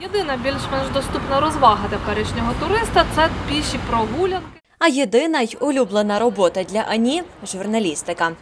Єдина більш-менш доступна розвага теперішнього туриста це піші прогулянки. А єдина й улюблена робота для Ані журналістика.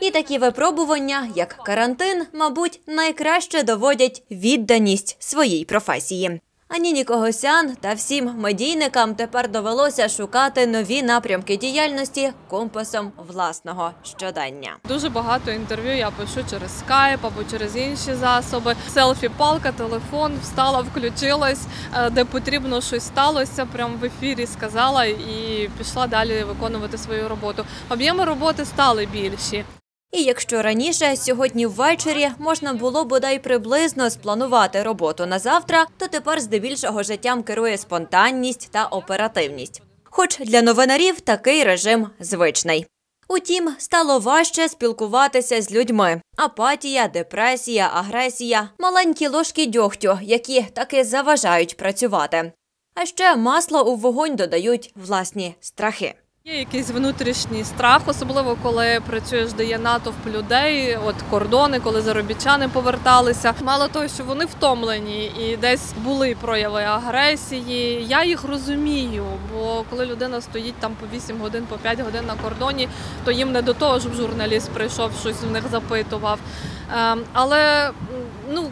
І такі випробування, як карантин, мабуть, найкраще доводять відданість своїй професії. Аніні Когосян та всім медійникам тепер довелося шукати нові напрямки діяльності компасом власного щодення. Дуже багато інтерв'ю я пишу через скайп або через інші засоби. Селфі, палка, телефон, встала, включилась, е, де потрібно щось сталося. Прямо в ефірі сказала і пішла далі виконувати свою роботу. Об'єми роботи стали більші. І якщо раніше сьогодні ввечері можна було бодай приблизно спланувати роботу на завтра, то тепер здебільшого життям керує спонтанність та оперативність. Хоч для новинарів такий режим звичний. Утім, стало важче спілкуватися з людьми. Апатія, депресія, агресія, маленькі ложки дьогтю, які таки заважають працювати. А ще масло у вогонь додають власні страхи. Є якийсь внутрішній страх, особливо коли працюєш, де є натовп людей, от кордони, коли заробітчани поверталися. Мало того, що вони втомлені і десь були прояви агресії. Я їх розумію, бо коли людина стоїть там по 8 годин, по 5 годин на кордоні, то їм не до того, щоб журналіст прийшов, щось в них запитував. Ем, Але ну.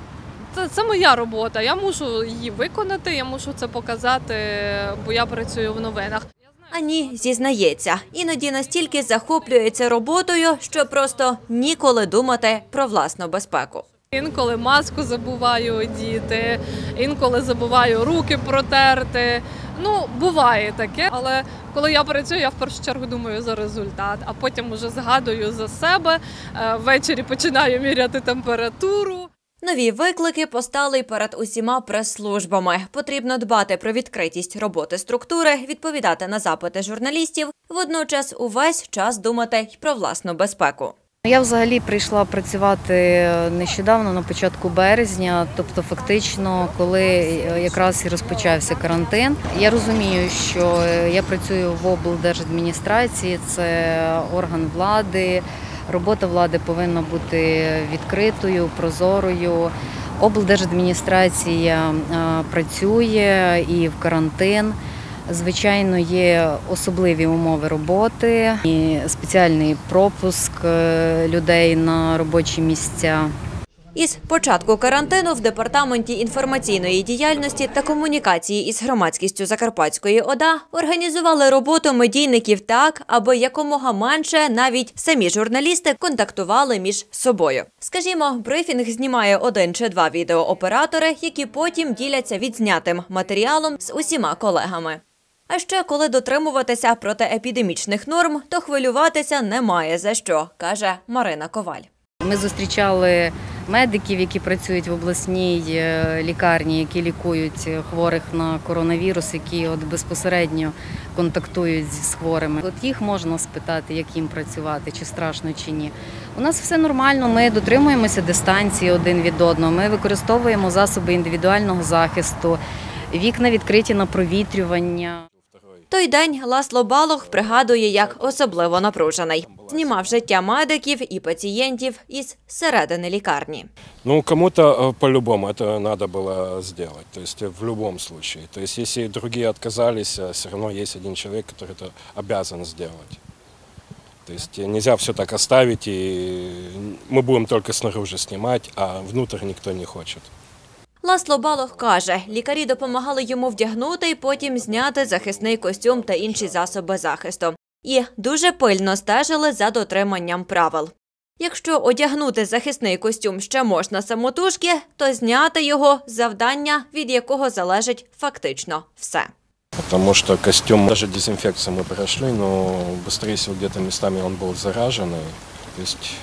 Це, це моя робота. Я мушу її виконати, я мушу це показати, бо я працюю в новинах. Ані зізнається, іноді настільки захоплюється роботою, що просто ніколи думати про власну безпеку. Інколи маску забуваю одіти, інколи забуваю руки протерти. Ну, буває таке, але коли я працюю, я в першу чергу думаю за результат, а потім уже згадую за себе. Е, Ввечері починаю міряти температуру. Нові виклики постали перед усіма прес-службами. Потрібно дбати про відкритість роботи структури, відповідати на запити журналістів, водночас увесь час думати й про власну безпеку. Я взагалі прийшла працювати нещодавно на початку березня, тобто фактично, коли е, якраз і розпочався карантин. Я розумію, що е, я працюю в облдержадміністрації, це орган влади. Робота влади повинна бути відкритою, прозорою. Облдержадміністрація е, працює і в карантин. Звичайно, є особливі умови роботи, і спеціальний пропуск е, людей на робочі місця. Із початку карантину в департаменті інформаційної діяльності та комунікації із громадськістю Закарпатської ОДА організували роботу медійників так, аби якомога менше навіть самі журналісти контактували між собою. Скажімо, брифінг знімає один чи два відеооператори, які потім діляться відзнятим матеріалом з усіма колегами. А ще коли дотримуватися протиепідемічних норм, то хвилюватися немає за що, каже Марина Коваль. Ми зустрічали медиків, які працюють в обласній е, лікарні, які лікують хворих на коронавірус, які от безпосередньо контактують з хворими. От їх можна спитати, як їм працювати, чи страшно, чи ні. У нас все нормально. Ми дотримуємося дистанції один від одного. Ми використовуємо засоби індивідуального захисту, вікна відкриті на провітрювання. Той день Ласло Балох пригадує як особливо напружений. Знімав життя медиків і пацієнтів із середини лікарні. Ну, кому-то э, по-любому это надо было сделать, то есть э, в любом случае. То есть если другие отказались, э, все равно есть один человек, который это обязан сделать. То есть э, нельзя все так оставить, и мы будем только снаружи снимать, а внутрь никто не хочет. Ласло Балох каже, лікарі допомагали йому вдягнути і потім зняти захисний костюм та інші засоби захисту. І дуже пильно стежили за дотриманням правил. Якщо одягнути захисний костюм ще можна самотужки, то зняти його завдання, від якого залежить фактично все. Потому что костюм, даже дезинфекцию мы прошли, но быстрее всего где-то местами он был зараженный, то есть,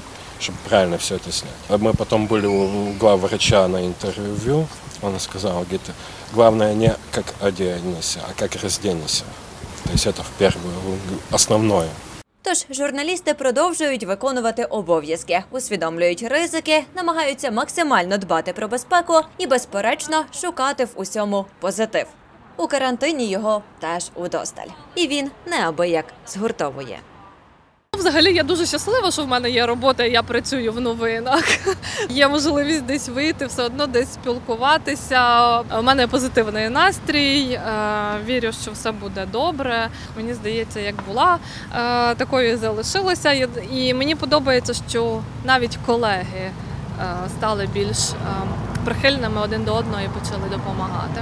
чтобы правильно все это снять. А Мы потом были у главврача на интервью, он сказал, говорит, главное не как оденешься, а как разденешься. То есть это в первую, основное. Тож журналісти продовжують виконувати обов'язки, усвідомлюють ризики, намагаються максимально дбати про безпеку і, безперечно, шукати в усьому позитив. У карантині його теж удосталь, і він неабияк згуртовує. Взагалі я дуже щаслива, що в мене є робота, і я працюю в новинах. Є можливість десь вийти, все одно десь спілкуватися. У мене позитивний настрій. е, Вірю, що все буде добре. Мені здається, як була е, такою і залишилася. І- мені подобається, що навіть колеги е, стали більш прихильними один до одного і почали допомагати.